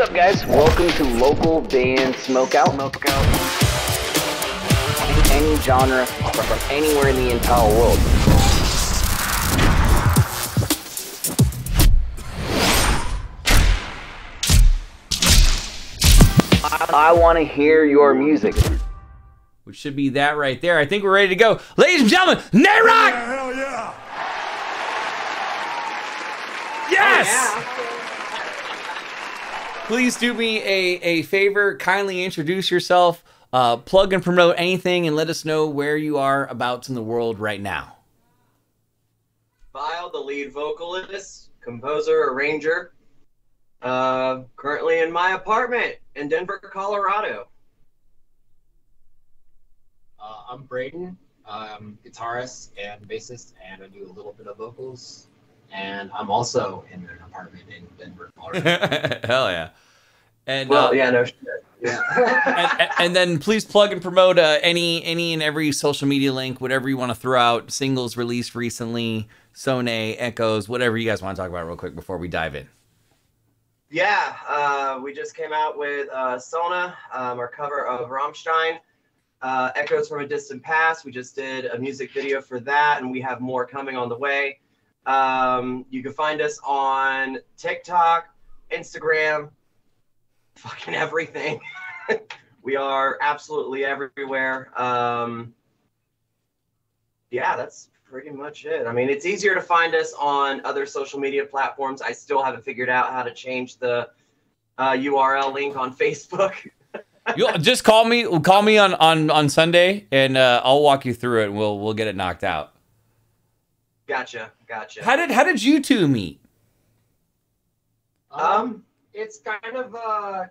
What's up, guys? Welcome to Local Band Smokeout. Smokeout. Any genre from anywhere in the entire world. I, I want to hear your music. Which should be that right there. I think we're ready to go. Ladies and gentlemen, Nayrock! Hell yeah! Yes! Oh, Please do me a, a favor. Kindly introduce yourself, uh, plug and promote anything, and let us know where you are about in the world right now. Vile, the lead vocalist, composer, arranger. Uh, currently in my apartment in Denver, Colorado. Uh, I'm Braden, I'm guitarist and bassist, and I do a little bit of vocals. And I'm also in an apartment in Denver, Colorado. Hell yeah. And Well, uh, yeah, no shit. yeah. and, and- and then please plug and promote uh, any any and every social media link, whatever you want to throw out. Singles released recently, Sonne, Echoes, whatever you guys want to talk about real quick before we dive in. Yeah, uh, we just came out with uh, Sonne, um, our cover of Rammstein. Uh, Echoes from a Distant Past. We just did a music video for that, and we have more coming on the way. Um, you can find us on TikTok, Instagram, fucking everything. we are absolutely everywhere. Um, yeah, that's pretty much it. I mean, it's easier to find us on other social media platforms. I still haven't figured out how to change the uh, URL link on Facebook. You just call me call me on on on Sunday, and uh, I'll walk you through it, and we'll we'll get it knocked out. Gotcha, gotcha. How did how did you two meet? Um, it's kind of uh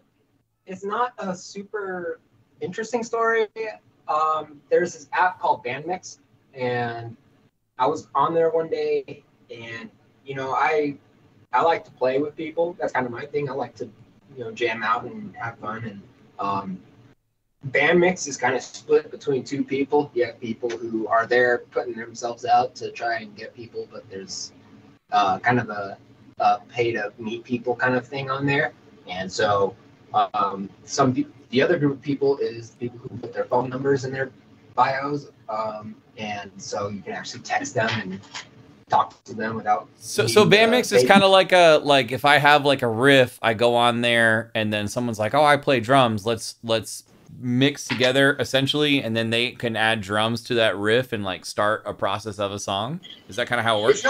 it's not a super interesting story. Um, there's this app called Bandmix, and I was on there one day, and you know, I I like to play with people. That's kind of my thing. I like to you know jam out and have fun. And um, Bandmix is kind of split between two people. You have people who are there putting themselves out to try and get people, but there's uh, kind of a uh, pay to meet people kind of thing on there. And so um, some the other group of people is people who put their phone numbers in their bios. Um, and so you can actually text them and talk to them without. So so Bandmix is kind of like a like if I have like a riff, I go on there, and then someone's like, "Oh, I play drums. Let's let's mix together essentially," and then they can add drums to that riff and like start a process of a song. Is that kind of how it works?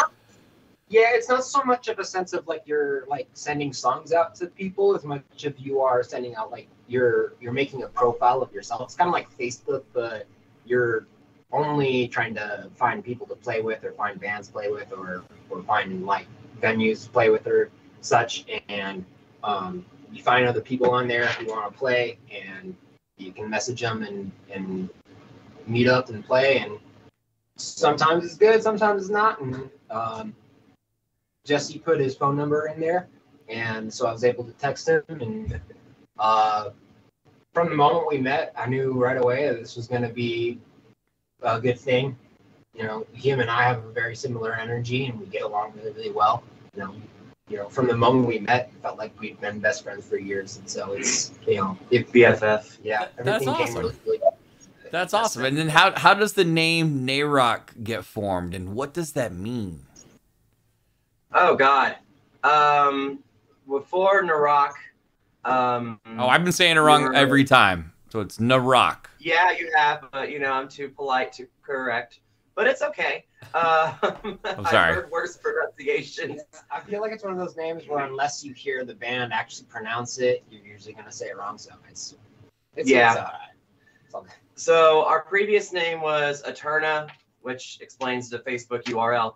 Yeah, it's not so much of a sense of like you're like sending songs out to people as much of you are sending out like you're you're making a profile of yourself. It's kind of like Facebook, but you're only trying to find people to play with or find bands to play with or or find like venues to play with or such and um, you find other people on there who want to play and you can message them and and meet up and play and sometimes it's good sometimes it's not and um, Jesse put his phone number in there, and so I was able to text him. And uh, from the moment we met, I knew right away that this was going to be a good thing. You know, him and I have a very similar energy, and we get along really, really well. You know, you know, from the moment we met, it felt like we'd been best friends for years, and so it's you know, if BFF. yeah, That's everything came awesome. really, really That's awesome. And then how how does the name Nayrock get formed, and what does that mean? Oh God. Um, before Naerok. Um, Oh, I've been saying it wrong every time, so it's Naerok. Yeah, you have, but you know I'm too polite to correct. But it's okay. Uh, I'm sorry. I've heard worse pronunciations. I feel like it's one of those names where unless you hear the band actually pronounce it, you're usually gonna say it wrong. So it's, it's Yeah. It's all right. It's all good. So our previous name was Aeterna, which explains the Facebook URL.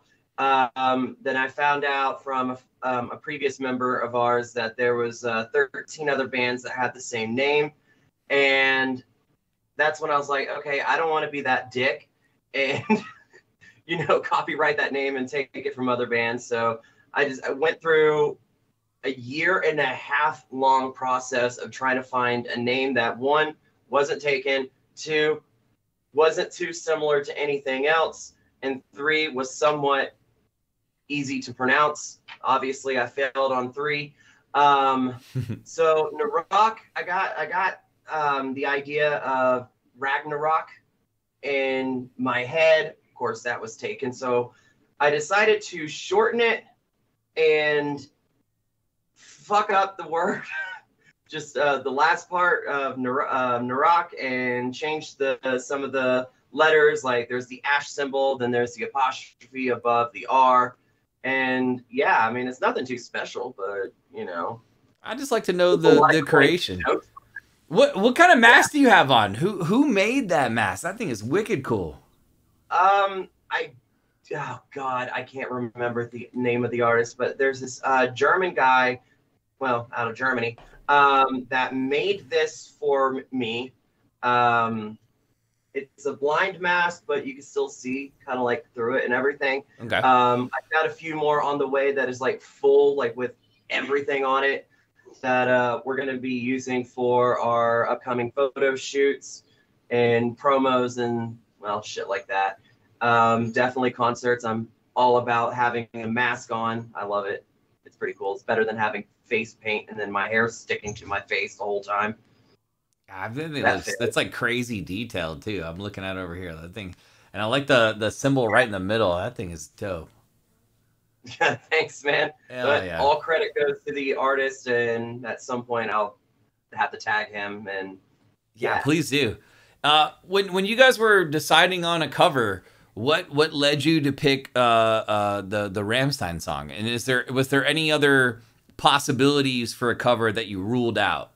Um, then I found out from um, a previous member of ours that there was uh, 13 other bands that had the same name, and that's when I was like, okay, I don't want to be that dick, and you know, copyright that name and take it from other bands. So I just I went through a year and a half long process of trying to find a name that one wasn't taken, two wasn't too similar to anything else, and three was somewhat easy to pronounce. Obviously, I failed on three. Um, so Naerok, I got I got um, the idea of Ragnarok in my head. Of course, that was taken. So I decided to shorten it and fuck up the word. Just uh, the last part of Nar- uh, Narok and change the some of the letters. Like there's the ash symbol, then there's the apostrophe above the R. And yeah, I mean it's nothing too special, but you know, I just like to know the Like- the creation. What what kind of mask do you have on? Who who made that mask? That thing is wicked cool. Um, I, oh God, I can't remember the name of the artist, but there's this uh, German guy, well, out of Germany, um, that made this for me. Um, it's a blind mask, but you can still see kind of like through it and everything. Okay. Um, I've got a few more on the way that is like full, like with everything on it that uh, we're going to be using for our upcoming photo shoots and promos and well, shit like that. Um, definitely concerts. I'm all about having a mask on. I love it. It's pretty cool. It's better than having face paint and then my hair sticking to my face the whole time. I think That's that's that's like crazy detailed too. I'm looking at over here. That thing, and I like the the symbol right in the middle. That thing is dope. Yeah, thanks, man. But yeah. all credit goes to the artist, and at some point I'll have to tag him. And Yeah, Yeah. please do. Uh, when when you guys were deciding on a cover, what what led you to pick uh, uh, the the Rammstein song? And is there was there any other possibilities for a cover that you ruled out?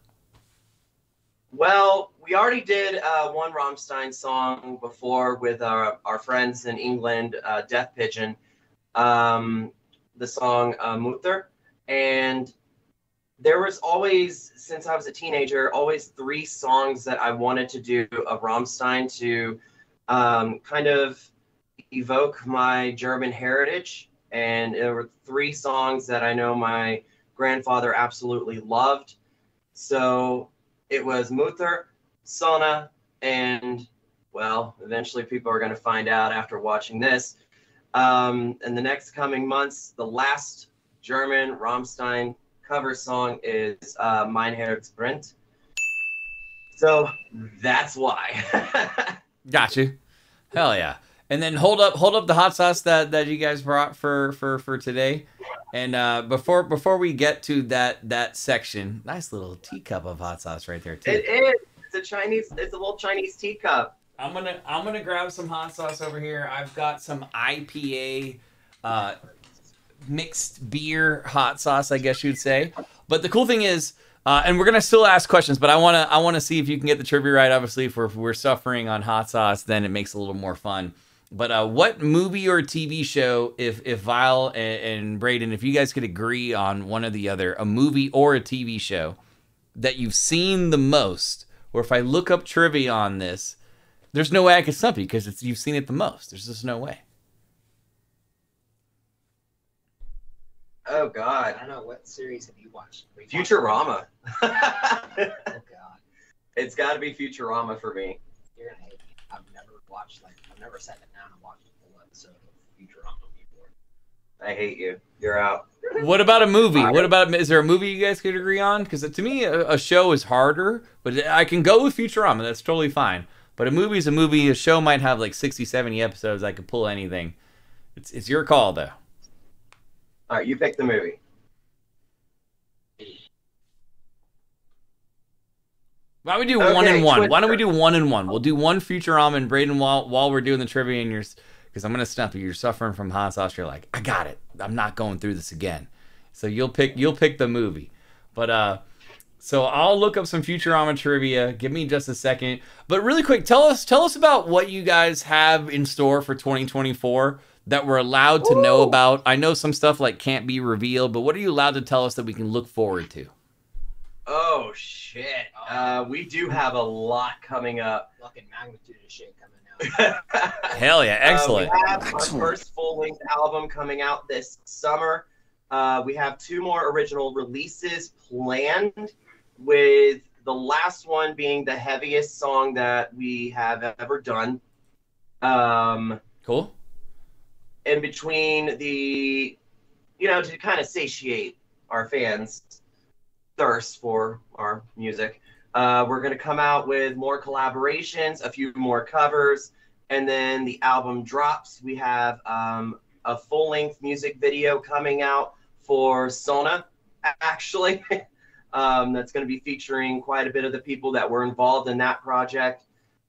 Well, we already did uh, one Rammstein song before with our, our friends in England, uh, Death Pigeon, um, the song uh, Mutter. And there was always, since I was a teenager, always three songs that I wanted to do of Rammstein to um, kind of evoke my German heritage. And there were three songs that I know my grandfather absolutely loved. So it was Mutter, Sonne, and well, eventually people are going to find out after watching this. Um, in the next coming months, the last German Rammstein cover song is uh, Mein Herz brennt. So that's why. Got you. Hell yeah. And then hold up hold up the hot sauce that that you guys brought for for for today. And uh before before we get to that that section, nice little teacup of hot sauce right there too. it is. It's a Chinese. It's a little Chinese teacup. I'm gonna I'm gonna grab some hot sauce over here. I've got some IPA uh, mixed beer hot sauce, I guess you'd say. But the cool thing is, uh, and we're gonna still ask questions, but I wanna I wanna see if you can get the trivia right. Obviously, if we're, if we're suffering on hot sauce, then it makes it a little more fun. But uh, what movie or TV show, if if Vile and, and Braden, if you guys could agree on one or the other, a movie or a TV show that you've seen the most, or if I look up trivia on this, there's no way I could stump you because it's you've seen it the most. There's just no way. Oh God. I don't know what series have you watched? We've watched- Futurama. Oh god, it's got to be Futurama for me. you're gonna hate me. I've never watched like I've never sat down and watched a full episode of Futurama before. I hate you. You're out. What about a movie? What about is there a movie you guys could agree on? Because to me, a, a show is harder, but I can go with Futurama. That's totally fine. But a movie is a movie. A show might have like 60, 70 episodes. I could pull anything. It's it's your call though. All right, you pick the movie. Why don't we do one Okay, and one? Why don't we do one and one? We'll do one Futurama and Braden while while we're doing the trivia and you're because I'm gonna stump you. You're suffering from hot sauce. You're like, I got it. I'm not going through this again. So you'll pick you'll pick the movie. But uh so I'll look up some Futurama trivia. Give me just a second. But really quick, tell us tell us about what you guys have in store for 2024 that we're allowed to know about. I know some stuff like can't be revealed, but what are you allowed to tell us that we can look forward to? Oh shit. Uh, we do have a lot coming up. Fucking magnitude of shit coming out. Hell yeah, excellent. Uh, we have our first full-length album coming out this summer. Uh, we have two more original releases planned, with the last one being the heaviest song that we have ever done. Um, Cool. In between the, you know, to kind of satiate our fans. thirst for our music. Uh, we're going to come out with more collaborations, a few more covers, and then the album drops. We have um, a full length music video coming out for Sonne, actually. um, that's going to be featuring quite a bit of the people that were involved in that project.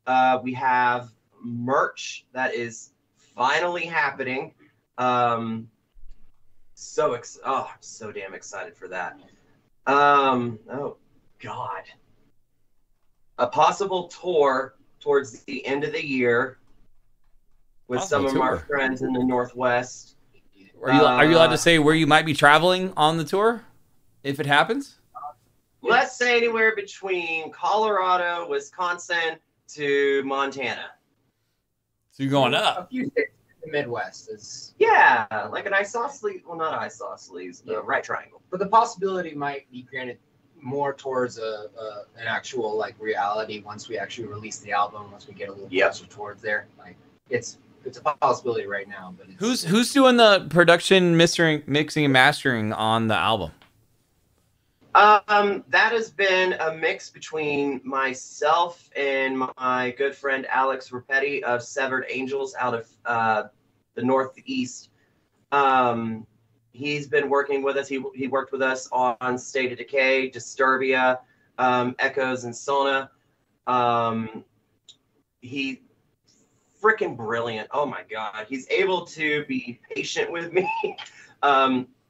Uh, we have merch that is finally happening. Um, so ex- oh, I'm so damn excited for that. Um, oh God, a possible tour towards the end of the year with some Possible of our friends in the Northwest. Are you are you allowed Uh, to say where you might be traveling on the tour, if it happens? Let's say anywhere between Colorado, Wisconsin to Montana. So you're going up. A few states in the Midwest is, Yeah, like an isosceles. Well, not isosceles, the Yeah. right triangle. but the possibility might be granted more towards a, a an actual like reality once we actually release the album. Once we get a little Yep. closer towards there, like it's it's a possibility right now. But it's, Who's who's doing the production, mixing, mixing, and mastering on the album? Um, that has been a mix between myself and my good friend Alex Rapetti of Severed Angels out of uh, the Northeast. Um, he's been working with us. He, he worked with us on State of Decay, Disturbia, um, Echoes, and Sonne. Um, he freaking brilliant. Oh my god, he's able to be patient with me.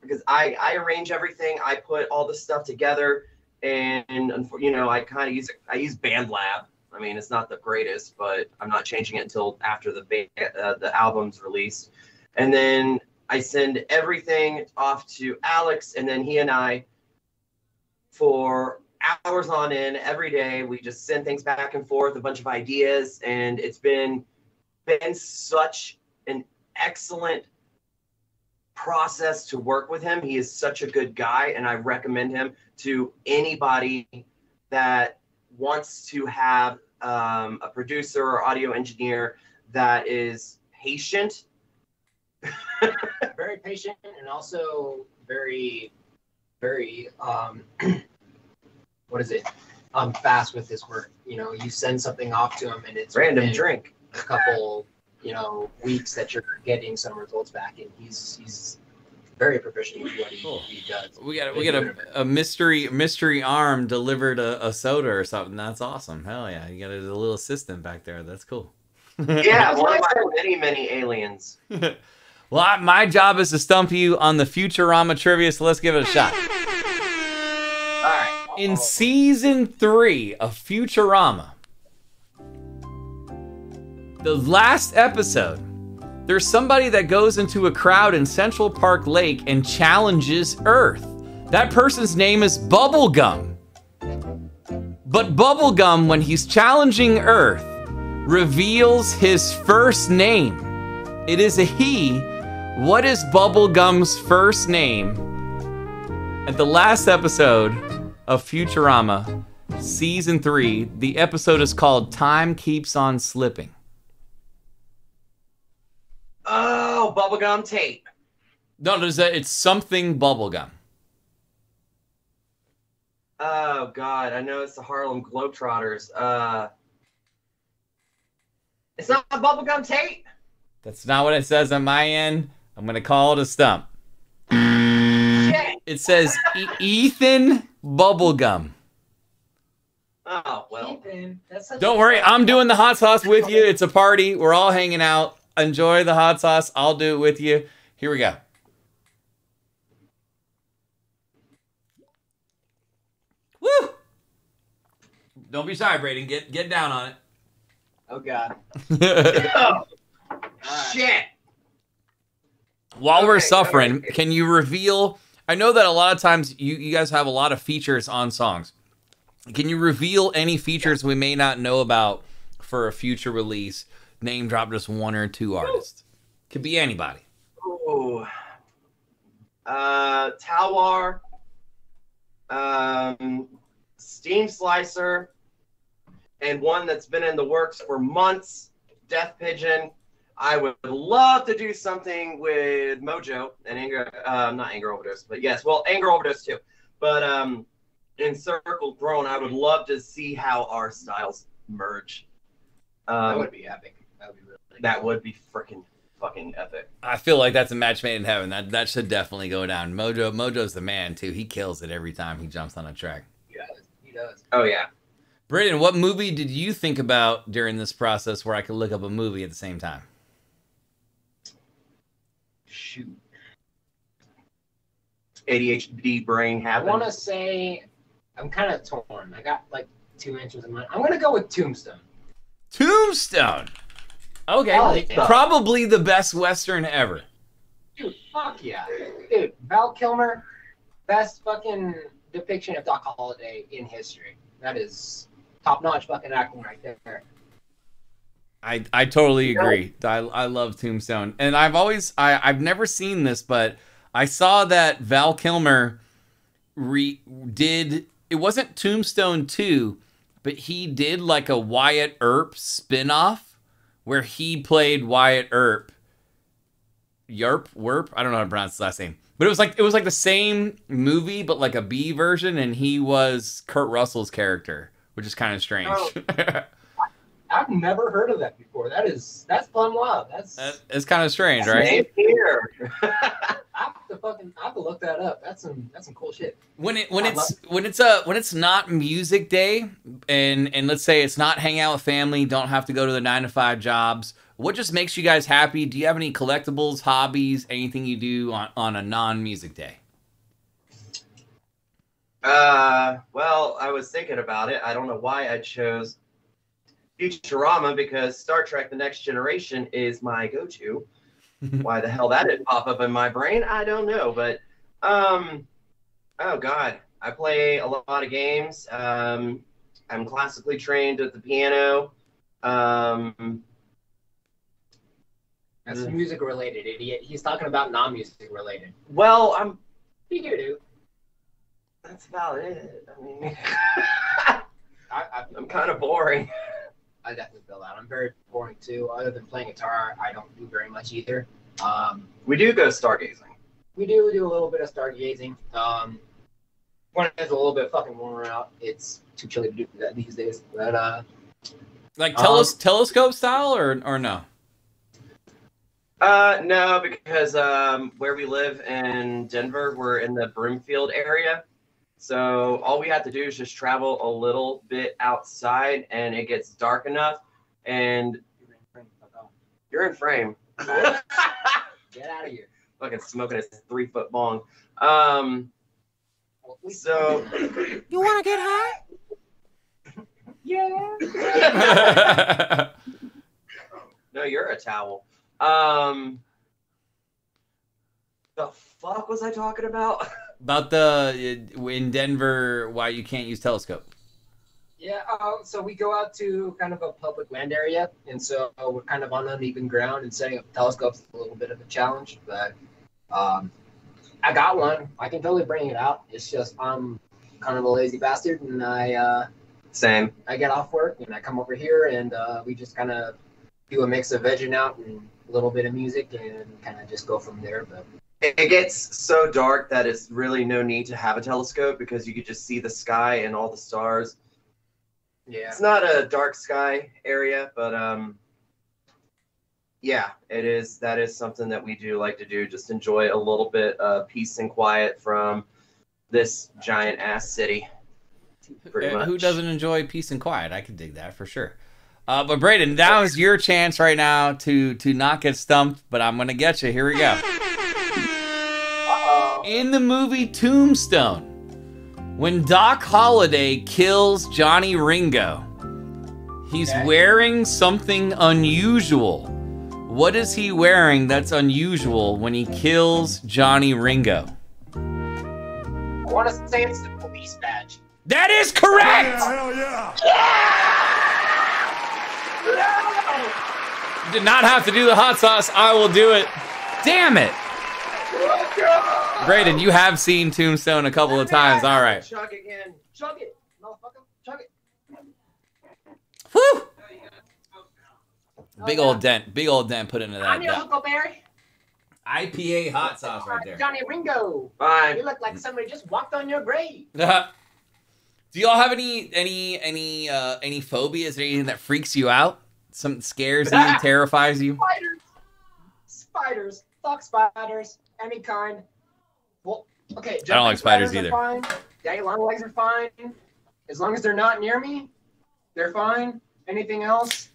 because I, I arrange everything. I put all the stuff together, and, unfor- you know I kind of use I use BandLab. I mean, it's not the greatest, but I'm not changing it until after the uh, the album's released, and then I send everything off to Alex, and then he and I, for hours on end every day, we just send things back and forth, a bunch of ideas, and it's been been such an excellent process to work with him. He is such a good guy, and I recommend him to anybody that wants to have um, a producer or audio engineer that is patient. very patient and also very very um what is it um fast with his work you know you send something off to him and it's Random drink. a couple you know weeks that you're getting some results back and he's he's very proficient with what he, Cool. he does We got we got a, a mystery mystery arm delivered a, a soda or something. That's awesome. Hell yeah! You got a, little assistant back there. That's cool. Yeah, one of my many, many aliens. well, I, my job is to stump you on the Futurama trivia, so let's give it a shot. all right In season three of Futurama, the last episode, there's somebody that goes into a crowd in Central Park Lake and challenges Earth. That person's name is Bubblegum. But Bubblegum, when he's challenging Earth, reveals his first name. It is a he. What is Bubblegum's first name? At the last episode of Futurama, season three, the episode is called Time Keeps on Slipping. Oh, bubblegum tape. No, there's a, it's something Bubblegum. Oh God, I know it's the Harlem Globetrotters. Uh, it's not bubblegum tape. That's not what it says on my end. I'm going to call it a stump. Shit. It says e- Ethan Bubblegum. Oh well. Ethan, that's Don't worry, I'm doing the hot sauce with you. It's a party. We're all hanging out. Enjoy the hot sauce. I'll do it with you. Here we go. Woo! Don't be shy, Braden. Get get down on it. oh god. Oh, shit. While we're suffering, okay. can you reveal? I know that a lot of times you, you guys have a lot of features on songs. Can you reveal any features we may not know about for a future release? Name drop just one or two artists. Could be anybody. Oh, Uh, Talwar. Um, Steam Slicer. And one that's been in the works for months, Death Pigeon. I would love to do something with Mojo and Anger, uh, not Anger Overdose, but yes, well, Anger Overdose too. But um, Encircled Throne, I would love to see how our styles merge. that Um, would be epic. That would be really. that would be freaking fucking epic. I feel like that's a match made in heaven. That that should definitely go down. Mojo Mojo's the man too. He kills it every time he jumps on a track. He. He does. Oh yeah. Brayden, what movie did you think about during this process where I could look up a movie at the same time? Shoot. ADHD brain I want to say I'm kind of torn. I got like two answers in mind. I'm gonna go with Tombstone. Tombstone. Okay, Hell yeah. probably the best western ever. Dude, fuck yeah. Dude, Val Kilmer, best fucking depiction of Doc Holliday in history. That is top notch fucking acting right there. I, I totally agree. I, I love Tombstone, and I've always I I've never seen this, but I saw that Val Kilmer re did it wasn't Tombstone two, but he did like a Wyatt Earp spinoff where he played Wyatt Earp. Yerp Werp I don't know how to pronounce his last name, but it was like it was like the same movie but like a B version, and he was Kurt Russell's character, which is kind of strange. Oh. I've never heard of that before. That is that's fun wild. That's That- it's kind of strange, right? Same here. I have to fucking I have to look that up. That's some that's some cool shit. when it when I it's when it's a when it's not music day and and let's say it's not hang out with family don't have to go to the nine to five jobs what just makes you guys happy do you have any collectibles hobbies anything you do on, on a non-music day Uh, well, I was thinking about it. I don't know why I chose Futurama because Star Trek: The Next Generation is my go-to. why the hell that didn't pop up in my brain, I don't know. But, um, oh god, I play a lot of games. Um, I'm classically trained at the piano. Um, That's Mm. music related, idiot. He's talking about non music related. well, I'm. You do, dude. That's about it. I mean, I, I, I'm kind of boring. I definitely feel that. I'm very boring too. Other than playing guitar, I don't do very much either. Um, We do go stargazing. we do do a little bit of stargazing. Um, when it's a little bit fucking warmer out, it's too chilly to do that these days. But uh, like teles- Um, telescope style or or no Uh, no, because um, where we live in Denver, we're in the Broomfield area. So all we have to do is just travel a little bit outside, and it gets dark enough, and you're in frame. get out of here. Fucking smoking a three foot bong. Um, so you want to get high? yeah. no, you're a towel. Um, the fuck was I talking about? about the in denver why you can't use telescope Yeah, uh, so we go out to kind of a public land area, and so we're kind of on uneven ground, and setting up telescopes is a little bit of a challenge. But um, I got one. I can totally bring it out. It's just I'm kind of a lazy bastard, and I uh, Same. I get off work and I come over here, and uh, we just kind of do a mix of vegging out and a little bit of music, and kind of just go from there. But It it gets so dark that it's really no need to have a telescope because you could just see the sky and all the stars. Yeah, It's not a dark sky area, but um, yeah, it is. That is something that we do like to do. Just enjoy a little bit of peace and quiet from this giant ass city. Pretty much. Who doesn't enjoy peace and quiet? I can dig that for sure. Uh, but Braden, now is your chance right now to to not get stumped. But I'm gonna get you. Here we go. Uh-oh. In the movie Tombstone, when Doc Holliday kills Johnny Ringo, he's Okay. wearing something unusual. What is he wearing that's unusual when he kills Johnny Ringo? I want to say it's the police badge. That is correct. You did not have to do the hot sauce. I will do it. Damn it. Braden, you have seen Tombstone a couple of times. All right. Chuck again. Chug it, motherfucker. Chug it. Woo! Big old dent. Big old dent put into that, I'm your that Huckleberry. IPA hot sauce right there. Johnny Ringo. Fine. You look like somebody just walked on your grave. Do y'all have any any any uh any phobias or anything that freaks you out? Something scares you, terrifies you? Spiders. Spiders. Fuck spiders. Any kind. Well, okay. I don't like jumping spiders are either. Fine. Daddy long legs are fine. As long as they're not near me, they're fine. Anything else,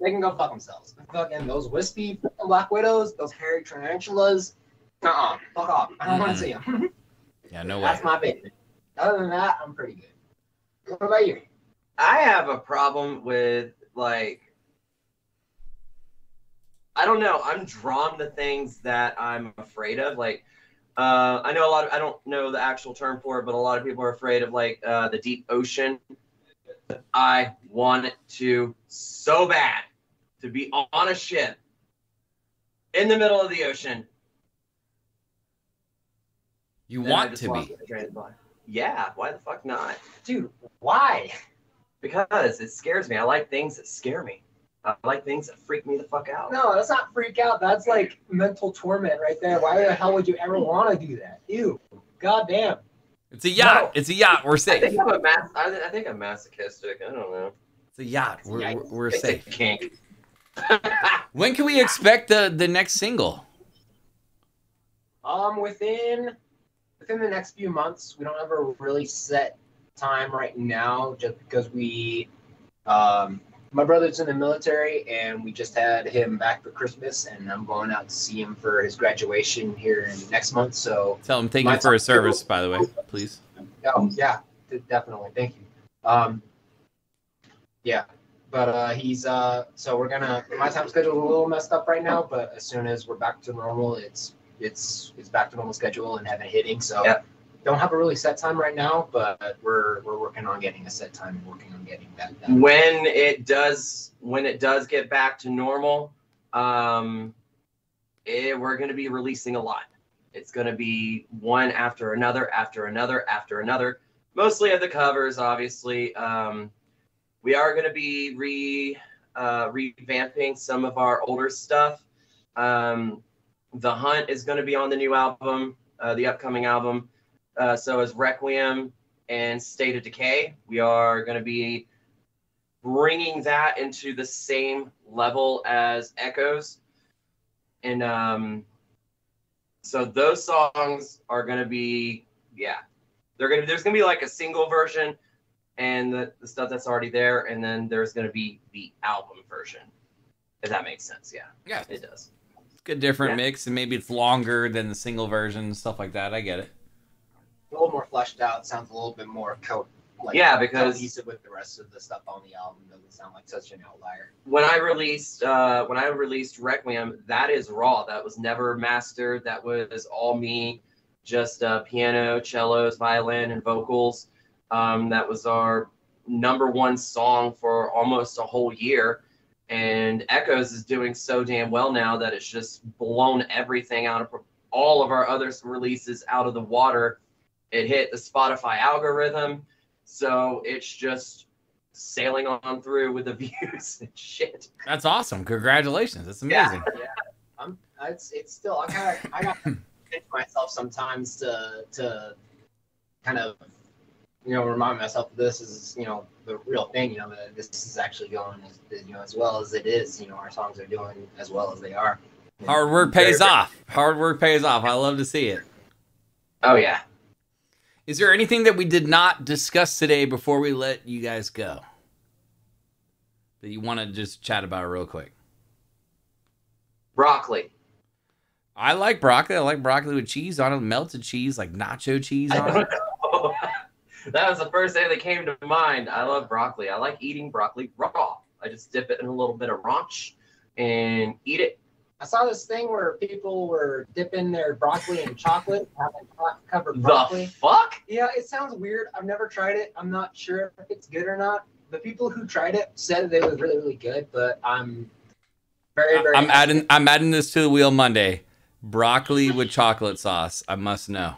they can go fuck themselves. Fucking those wispy black widows, those hairy tarantulas. Uh-uh. Fuck off. I don't want to see them. Yeah, no way. That's my baby. Other than that, I'm pretty good. What about you? I have a problem with like I don't know. I'm drawn to things that I'm afraid of. Like uh, I know a lot of I don't know the actual term for it, but a lot of people are afraid of like uh, the deep ocean. I want to so bad to be on a ship in the middle of the ocean. You want to be. my train of thought. Yeah, why the fuck not? Dude, why? Because it scares me. I like things that scare me. I like things that freak me the fuck out. No, that's not freak out. That's like mental torment right there. Why the hell would you ever want to do that? Ew. God damn. It's a yacht. No. It's a yacht. We're safe. I safe. think I'm a mas- I, I think I'm masochistic. I don't know. It's a yacht. We're, we're, we're It's a safe. kink. When can we expect the the next single? Um, within within the next few months, we don't have a really set time right now, just because we, um, my brother's in the military, and we just had him back for Christmas, and I'm going out to see him for his graduation here in next month. So, Tell him thank you for his service, by the way, please. oh yeah, d- definitely, thank you. Um, yeah, but uh, he's uh, so we're gonna. My time schedule's a little messed up right now, but as soon as we're back to normal, it's it's it's back to normal schedule and heaven hitting. So Yep. Don't have a really set time right now, but we're we're working on getting a set time and working on getting that. that. when it does when it does get back to normal, um, eh, we're going to be releasing a lot. It's going to be one after another, after another, after another. Mostly of the covers, obviously. Um, we are going to be re uh, revamping some of our older stuff. Um, the Hunt is going to be on the new album, uh, the upcoming album. Uh, so as Requiem and State of Decay. We are going to be bringing that into the same level as Echoes. And um, so those songs are going to be, yeah, they're going to, there's going to be like a single version and the, the stuff that's already there. And then there's going to be the album version. If that makes sense. Yeah, Yeah, it does. it's a different Yeah. mix, and maybe it's longer than the single version, stuff like that. I get it. A little more fleshed out. Sounds a little bit more co- like Yeah, because- cohesive with the rest of the stuff on the album. Doesn't sound like such an outlier. when I released uh, when I released Requiem, that is raw. That was never mastered. That was all me, just uh, piano, cellos, violin, and vocals. Um, that was our number one song for almost a whole year. And Echoes is doing so damn well now that it's just blown everything out of all of our other releases out of the water. It hit the Spotify algorithm, so it's just sailing on through with the views and shit. That's awesome. Congratulations. That's Yeah. amazing. I'm. It's it's still. I kind of I got to pinch myself sometimes to to kind of you know remind myself that this is you know the real thing. You know that this is actually going as you know as well as it is. You know our songs are doing as well as they are. Hard work pays off. Hard work pays off. I love to see it. Oh yeah. Is there anything that we did not discuss today before we let you guys go that you want to just chat about real quick? Broccoli. I like broccoli. I like broccoli with cheese on it, melted cheese, like nacho cheese on it. that was the first thing that came to mind. I love broccoli. I like eating broccoli raw. I just dip it in a little bit of ranch and eat it. I saw this thing where people were dipping their broccoli in chocolate, having co- covered The fuck? Yeah, it sounds weird. I've never tried it. I'm not sure if it's good or not. The people who tried it said that it was really, really good, but I'm very, very. I'm adding I'm adding this to the wheel Monday. Broccoli with chocolate sauce. I must know.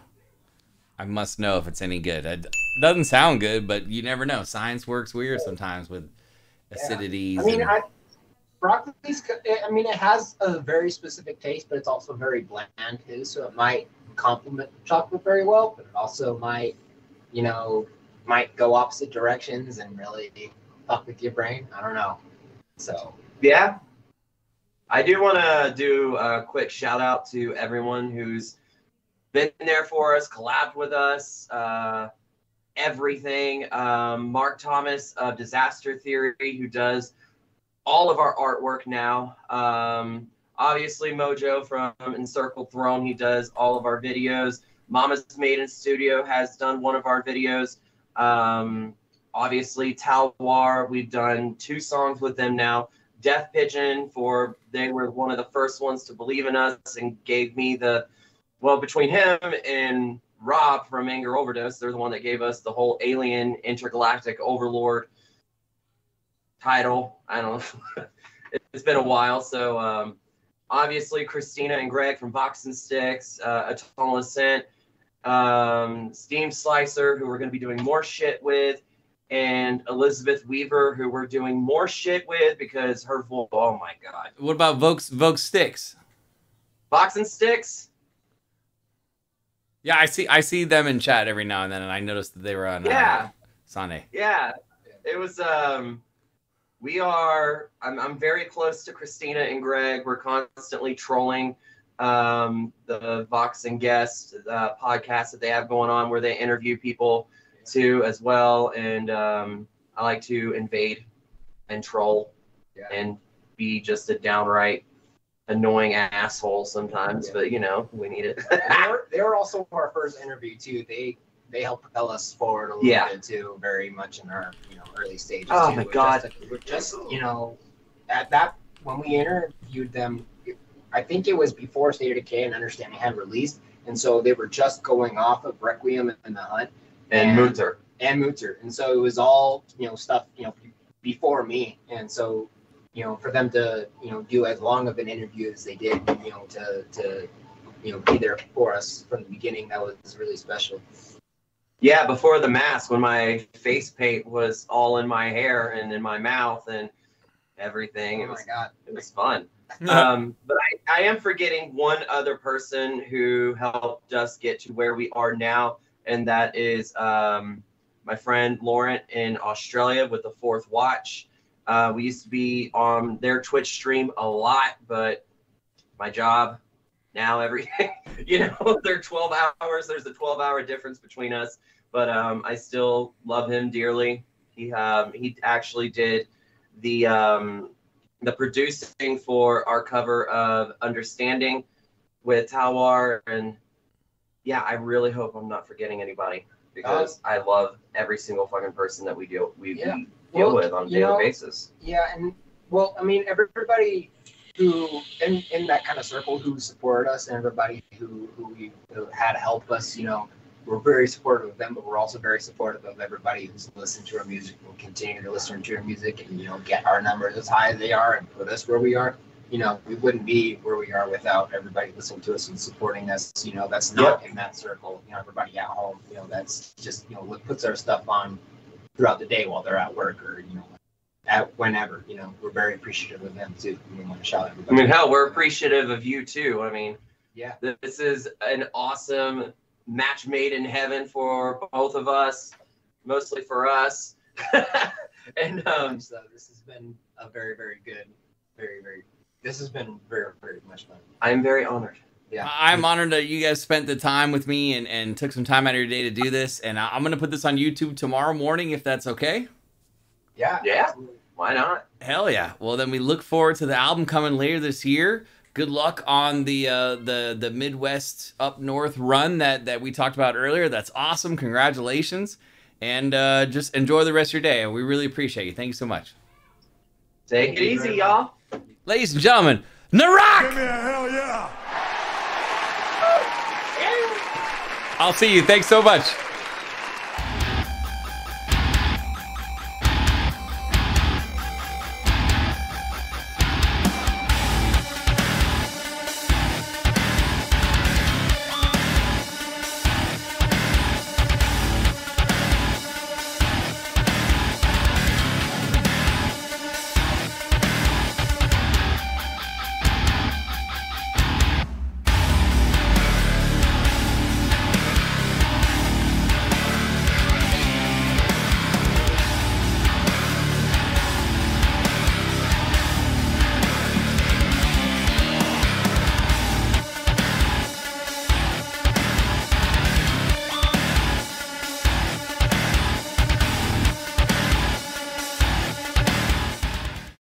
I must know if it's any good. It doesn't sound good, but you never know. Science works weird sometimes with acidities. I mean, I, broccoli's. co- I mean, it has a very specific taste, but it's also very bland too. So it might complement chocolate very well, but it also might, you know, might go opposite directions and really fuck with your brain. I don't know. So Yeah. I do want to do a quick shout out to everyone who's been there for us, collabed with us, uh, everything. Um, Mark Thomas of Disaster Theory, who does all of our artwork now. Um, obviously, Mojo from Encircled Throne, he does all of our videos. Mama's Maiden Studio has done one of our videos. Um, obviously, Talwar, we've done two songs with them now. Death Pigeon for they were one of the first ones to believe in us and gave me the well between him and Rob from Anger Overdose, they're the one that gave us the whole alien intergalactic overlord title. I don't know. it's been a while, so um, obviously Christina and Greg from Vox and Stix, uh, Atonal Ascent, um, Steam Slicer, who we're going to be doing more shit with and Elizabeth Weaver, who we're doing more shit with because her voice. Oh my god. What about Vokes Vokes Sticks? Vox and Stix. Yeah, I see I see them in chat every now and then, and I noticed that they were on Yeah. uh, Sane. Yeah, it was. Um, we are. I'm. I'm very close to Christina and Greg. We're constantly trolling um, the Vox and Guest uh, podcast that they have going on, where they interview people too as well. And um, I like to invade and troll Yeah. and be just a downright annoying asshole sometimes. Yeah. But you know, we need it. They were they were also our first interview too. They they helped propel us forward a little Yeah. bit too, very much in our you know early stages. Oh too. my God. Just, we're just you know at that when we interviewed them, I think it was before State of Decay and Understanding had released, and so they were just going off of Requiem and the Hunt and And- Munzer. and Mutter, and so it was all you know stuff you know before me, and so you know for them to you know do as long of an interview as they did, you know to to you know be there for us from the beginning, that was really special. Yeah, before the mask, when my face paint was all in my hair and in my mouth and everything, Oh it my was god! it was fun. um, but I, I am forgetting one other person who helped us get to where we are now, and that is um, my friend Laurent in Australia with the Fourth Watch. Uh, we used to be on their Twitch stream a lot, but my job now everything, you know, they're 12 hours. There's a 12 hour difference between us, but um, I still love him dearly. He um, he actually did the um, the producing for our cover of Understanding with Talwar. And yeah, I really hope I'm not forgetting anybody because I love every single fucking person that we deal we, Yeah. we deal Well, with on a daily know, basis. Yeah, and well, I mean, everybody who in, in that kind of circle who supported us, and everybody who who we who had helped us, you know, we're very supportive of them, but we're also very supportive of everybody who's listened to our music and continue to listen to our music and you know get our numbers as high as they are and put us where we are. You know, we wouldn't be where we are without everybody listening to us and supporting us. You know, that's not in that circle. You know, everybody at home. You know, that's just you know what puts our stuff on throughout the day while they're at work or you know at whenever. You know, we're very appreciative of them too. We want to shout I mean, hell, we're appreciative of you too. I mean, yeah, this is an awesome match made in heaven for both of us, mostly for us. and um, so this has been a very very good, very very. This has been very very much fun. I'm very honored. Yeah, I'm honored that you guys spent the time with me and, and took some time out of your day to do this. And I- I'm going to put this on YouTube tomorrow morning if that's okay. yeah, Yeah. absolutely. Why not? Hell yeah. Well, then we look forward to the album coming later this year. Good luck on the uh, the the Midwest up north run that that we talked about earlier. That's awesome. Congratulations. And uh, just enjoy the rest of your day. And we really appreciate you. Thank you so much. Take it easy, y'all. Ladies and gentlemen, Naerok! me a hell yeah! I'll see you. Thanks so much.